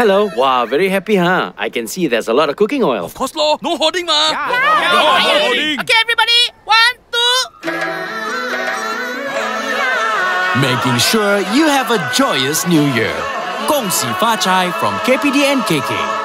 Hello. Wow, very happy, huh? I can see there's a lot of cooking oil. Of course, law. No hoarding, ma. Yeah. No no hoarding. Okay, everybody. One, two. Making sure you have a joyous new year. 恭喜发财 from KPDNKK.